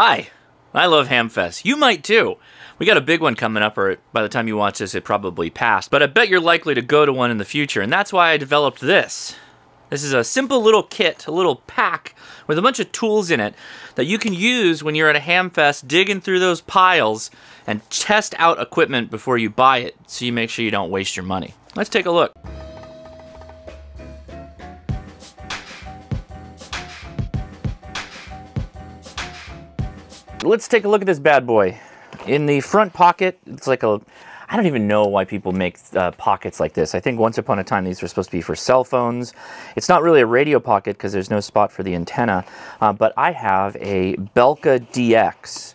Hi, I love Hamfest. You might too. We got a big one coming up, or by the time you watch this, it probably passed. But I bet you're likely to go to one in the future, and that's why I developed this. This is a simple little kit, a little pack with a bunch of tools in it that you can use when you're at a Hamfest digging through those piles and test out equipment before you buy it so you make sure you don't waste your money. Let's take a look. Let's take a look at this bad boy. In the front pocket, it's like a, I don't even know why people make uh, pockets like this. I think once upon a time these were supposed to be for cell phones. It's not really a radio pocket because there's no spot for the antenna, uh, but I have a Belka DX.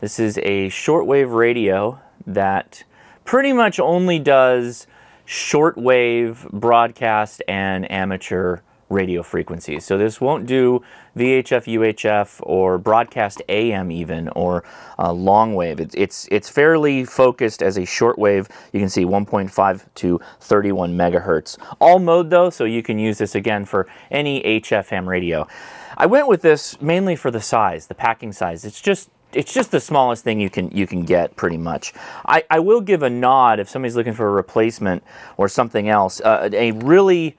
This is a shortwave radio that pretty much only does shortwave broadcast and amateur radio frequencies. So this won't do VHF, UHF, or broadcast AM even, or uh, long wave. It's, it's, it's fairly focused as a shortwave. You can see 1.5 to 31 megahertz. All mode though, so you can use this again for any HF ham radio. I went with this mainly for the size, the packing size. It's just it's just the smallest thing you can you can get pretty much. I, I will give a nod if somebody's looking for a replacement or something else. Uh, a really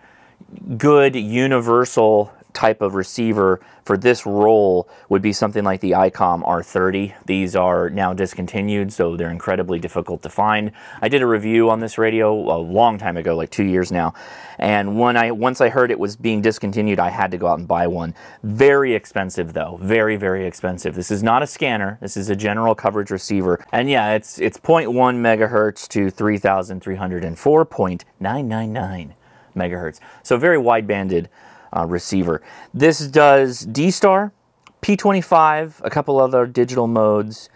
good universal type of receiver for this role would be something like the ICOM R30. These are now discontinued, so they're incredibly difficult to find. I did a review on this radio a long time ago, like two years now, and when I once I heard it was being discontinued, I had to go out and buy one. Very expensive though, very very expensive. This is not a scanner. This is a general coverage receiver, and yeah, it's it's 0.1 megahertz to 3,304.999 megahertz. So very wide-banded uh, receiver. This does D-Star, P25, a couple other digital modes,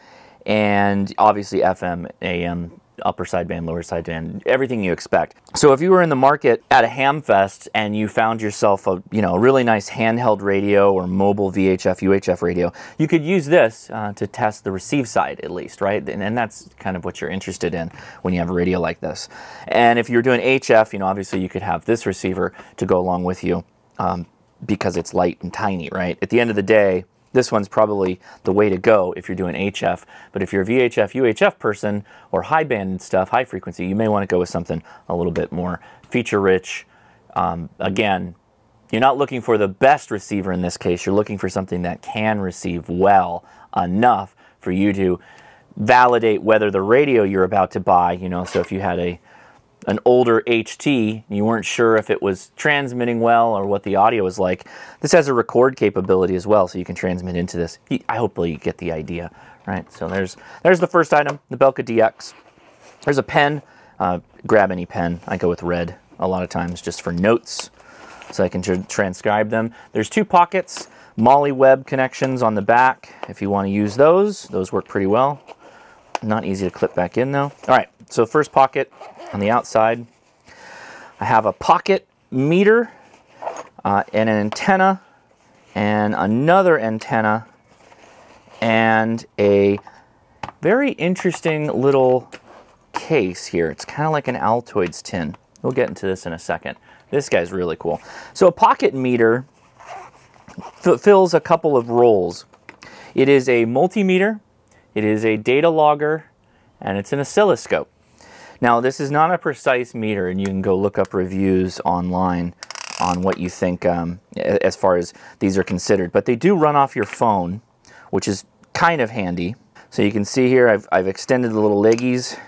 and obviously FM, AM, upper sideband, lower sideband, everything you expect. So if you were in the market at a Hamfest and you found yourself a you know a really nice handheld radio or mobile VHF, UHF radio, you could use this uh, to test the receive side at least, right? And, and, that's kind of what you're interested in when you have a radio like this. And if you're doing HF, you know obviously you could have this receiver to go along with you um, because it's light and tiny, right? At the end of the day, this one's probably the way to go if you're doing HF. But if you're a VHF, UHF person or high band stuff, high frequency, you may want to go with something a little bit more feature rich. Um, again, you're not looking for the best receiver in this case. You're looking for something that can receive well enough for you to validate whether the radio you're about to buy, you know, so if you had a an older HT, you weren't sure if it was transmitting well or what the audio was like. This has a record capability as well, so you can transmit into this. I hopefully you get the idea, right? So there's there's the first item, the Belka DX. There's a pen. Uh, grab any pen. I go with red a lot of times just for notes, so I can tr transcribe them. There's two pockets, MOLLE web connections on the back. If you want to use those, those work pretty well. Not easy to clip back in though. All right, so first pocket on the outside, I have a Pokit meter uh, and an antenna and another antenna and a very interesting little case here. It's kind of like an Altoids tin. We'll get into this in a second. This guy's really cool. So a Pokit meter fills a couple of roles. It is a multimeter it is a data logger and it's an oscilloscope. Now this is not a precise meter and you can go look up reviews online on what you think um, as far as these are considered. But they do run off your phone, which is kind of handy. So you can see here I've, I've extended the little leggies.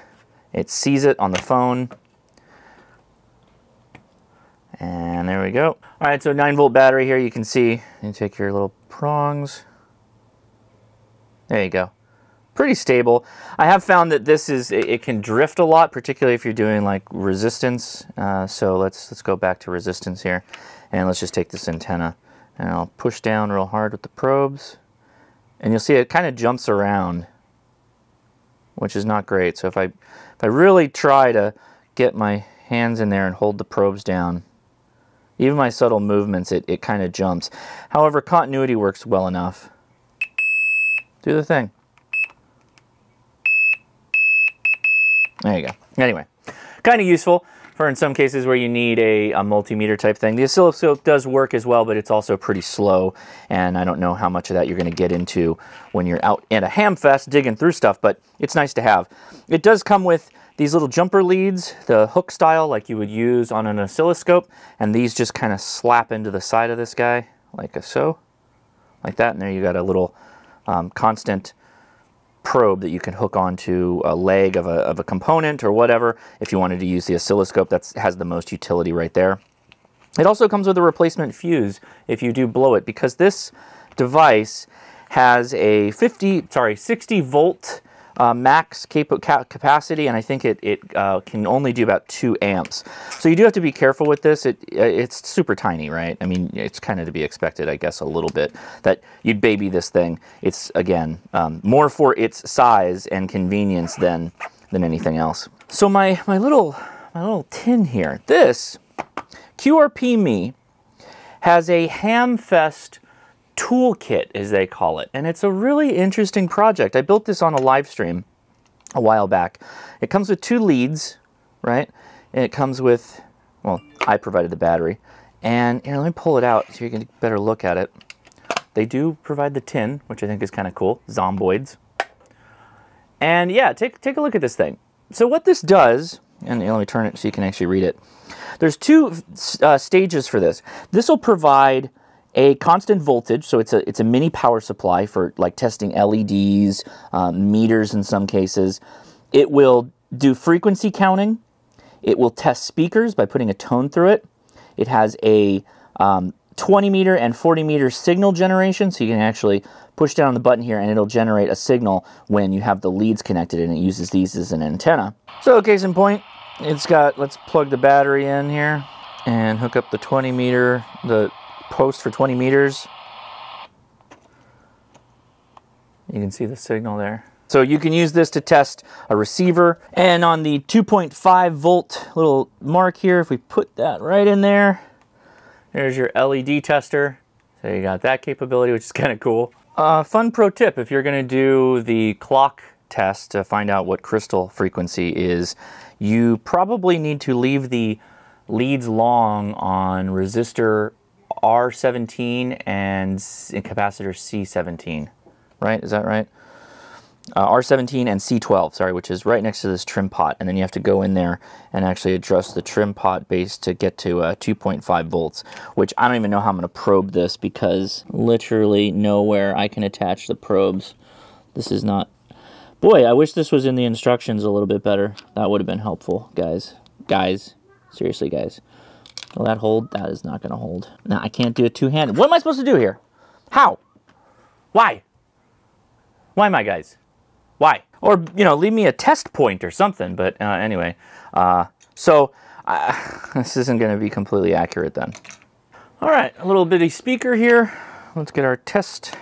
It sees it on the phone. And there we go. All right, so 9 volt battery here. You can see, you take your little prongs. There you go pretty stable. I have found that this is, it, it can drift a lot, particularly if you're doing like resistance. Uh, so let's, let's go back to resistance here. And let's just take this antenna and I'll push down real hard with the probes. And you'll see it kind of jumps around, which is not great. So if I, if I really try to get my hands in there and hold the probes down, even my subtle movements, it, it kind of jumps. However, continuity works well enough. Do the thing. There you go. Anyway, kind of useful for in some cases where you need a, a multimeter type thing. The oscilloscope does work as well, but it's also pretty slow, and I don't know how much of that you're going to get into when you're out at a ham fest digging through stuff, but it's nice to have. It does come with these little jumper leads, the hook style like you would use on an oscilloscope, and these just kind of slap into the side of this guy like a so, like that, and there you got a little um, constant probe that you can hook onto a leg of a, of a component or whatever if you wanted to use the oscilloscope that has the most utility right there. It also comes with a replacement fuse if you do blow it because this device has a 50, sorry, 60 volt uh, max cap capacity, and I think it, it uh, can only do about 2 amps. So you do have to be careful with this. It uh, It's super tiny, right? I mean, it's kind of to be expected, I guess, a little bit, that you'd baby this thing. It's, again, um, more for its size and convenience than, than anything else. So my, my, little, my little tin here, this QRPme has a Hamfest toolkit, as they call it. And it's a really interesting project. I built this on a live stream a while back. It comes with two leads, right? And it comes with, well, I provided the battery. And here, let me pull it out so you can get a better look at it. They do provide the tin, which I think is kind of cool, zomboids. And yeah, take, take a look at this thing. So what this does, and let me turn it so you can actually read it. There's two uh, stages for this. This will provide a constant voltage, so it's a, it's a mini power supply for like testing LEDs, um, meters in some cases. It will do frequency counting. It will test speakers by putting a tone through it. It has a um, 20 meter and 40 meter signal generation, so you can actually push down the button here and it'll generate a signal when you have the leads connected and it uses these as an antenna. So case in point, it's got, let's plug the battery in here and hook up the 20 meter, the post for 20 meters. You can see the signal there. So you can use this to test a receiver. And on the 2.5 volt little mark here, if we put that right in there, there's your LED tester. So you got that capability, which is kind of cool. Uh, fun pro tip, if you're gonna do the clock test to find out what crystal frequency is, you probably need to leave the leads long on resistor R17 and capacitor C17, right? Is that right? Uh, R17 and C12, sorry, which is right next to this trim pot. And then you have to go in there and actually adjust the trim pot base to get to uh, 2.5 volts, which I don't even know how I'm going to probe this because literally nowhere I can attach the probes. This is not... Boy, I wish this was in the instructions a little bit better. That would have been helpful, guys. Guys. Seriously, guys. Will that hold? That is not going to hold. Now, I can't do it two-handed. What am I supposed to do here? How? Why? Why, my guys? Why? Or, you know, leave me a test point or something. But uh, anyway, uh, so uh, this isn't going to be completely accurate then. All right, a little bitty speaker here. Let's get our test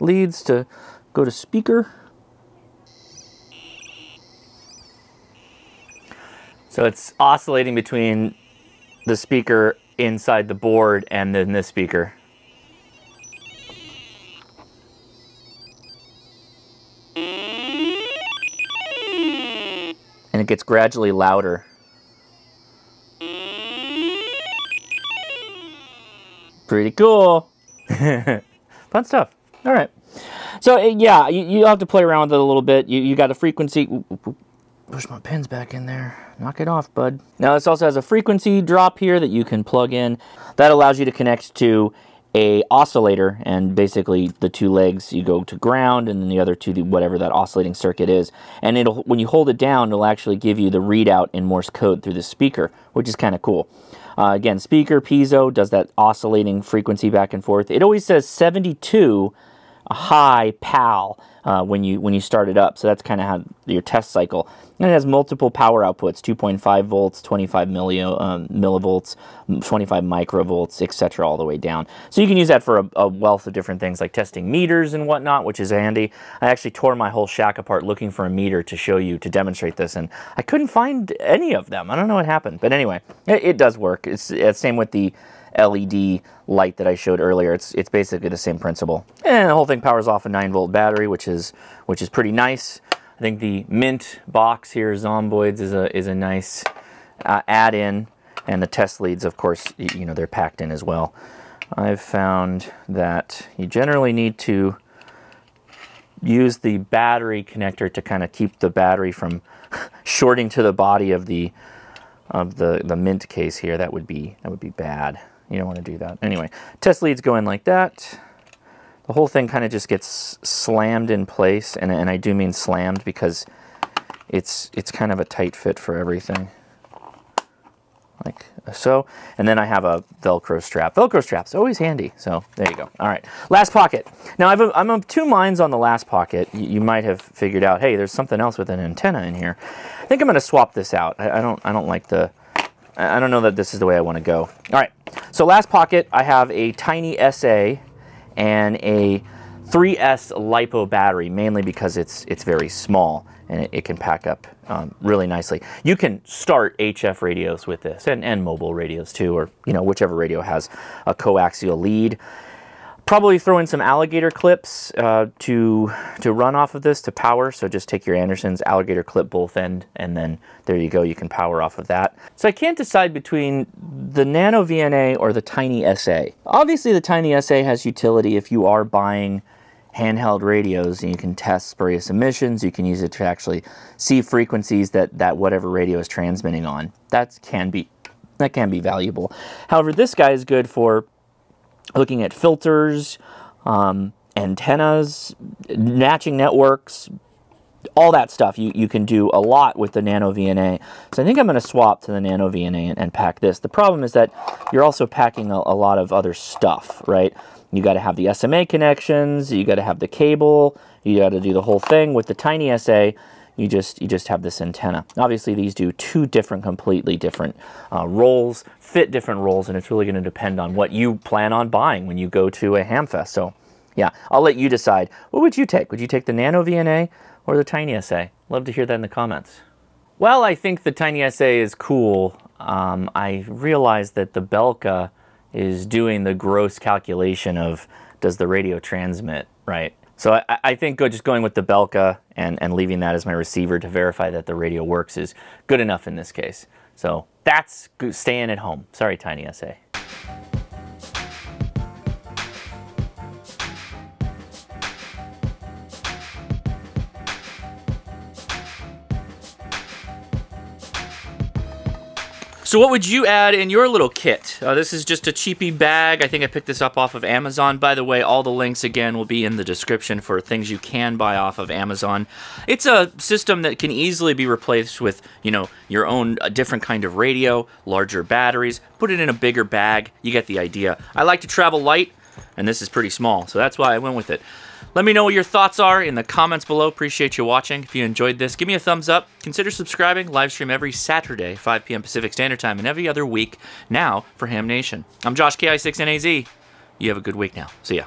leads to go to speaker. So it's oscillating between the speaker inside the board and then this speaker. And it gets gradually louder. Pretty cool. Fun stuff. All right. So uh, yeah, you, you have to play around with it a little bit. You, you got a frequency. Push my pins back in there. Knock it off, bud. Now this also has a frequency drop here that you can plug in. That allows you to connect to a oscillator and basically the two legs you go to ground and then the other to the whatever that oscillating circuit is and it'll when you hold it down it'll actually give you the readout in Morse code through the speaker which is kind of cool uh, again speaker piezo does that oscillating frequency back and forth it always says 72 high PAL uh, when you when you start it up. So that's kind of how your test cycle. And it has multiple power outputs: 2.5 volts, 25 millio, um, millivolts, 25 microvolts, etc., all the way down. So you can use that for a, a, wealth of different things, like testing meters and whatnot, which is handy. I actually tore my whole shack apart looking for a meter to show you to demonstrate this, and I couldn't find any of them. I don't know what happened, but anyway, it, it does work. It's, it's same with the LED light that I showed earlier. It's it's basically the same principle. And the whole thing powers off a 9 volt battery, which is which is pretty nice. I think the Mint box here, Zomboids, is a is a nice uh, add in, and the test leads, of course, you know, they're packed in as well. I've found that you generally need to use the battery connector to kind of keep the battery from shorting to the body of the of the the mint case here. That would be that would be bad. You don't want to do that. Anyway, test leads go in like that. The whole thing kind of just gets slammed in place, and, and I do mean slammed because it's it's kind of a tight fit for everything like so. And then I have a Velcro strap. Velcro strap's always handy. So there you go. All right, last pocket. Now i am of two minds on the last pocket. You, you, might have figured out, hey, there's something else with an antenna in here. I think I'm going to swap this out. I, I, don't. I don't like the. I don't know that this is the way I want to go. All right. So last pocket, I have a tiny SA and a 3S LiPo battery, mainly because it's it's very small and it, it can pack up um, really nicely. You can start HF radios with this and, and mobile radios too, or you know whichever radio has a coaxial lead. Probably throw in some alligator clips uh, to to run off of this to power. So just take your Anderson's alligator clip both end, and then there you go. You can power off of that. So I can't decide between the Nano VNA or the Tiny SA. Obviously, the Tiny SA has utility if you are buying handheld radios and you can test spurious emissions. You can use it to actually see frequencies that, that whatever radio is transmitting on. That can be that can be valuable. However, this guy is good for looking at filters, um, antennas, matching networks, all that stuff you, you can do a lot with the Nano VNA. So I think I'm going to swap to the Nano VNA and, and, pack this. The problem is that you're also packing a, a lot of other stuff, right? You got to have the SMA connections, you got to have the cable, you got to do the whole thing. With the tiny SA, you just you just have this antenna. Obviously, these do two different, completely different uh, roles, fit different roles, and it's really going to depend on what you plan on buying when you go to a Hamfest. So, yeah, I'll let you decide. What would you take? Would you take the Nano VNA or the Tiny SA? Love to hear that in the comments. Well, I think the Tiny SA is cool. Um, I realize that the Belka is doing the gross calculation of does the radio transmit, right? So I, I, think just going with the Belka and, and leaving that as my receiver to verify that the radio works is good enough in this case. So that's staying at home. Sorry, Tiny SA. So what would you add in your little kit? Uh, this is just a cheapy bag. I think I picked this up off of Amazon. By the way, all the links again will be in the description for things you can buy off of Amazon. It's a system that can easily be replaced with, you know, your own different kind of radio, larger batteries. Put it in a bigger bag. You get the idea. I like to travel light, and this is pretty small, so that's why I went with it. Let me know what your thoughts are in the comments below. Appreciate you watching. If you enjoyed this, give me a thumbs up. Consider subscribing. Live stream every Saturday, 5 p.m. Pacific Standard Time, and every other week now for Ham Nation. I'm Josh KI6NAZ. You have a good week now. See ya.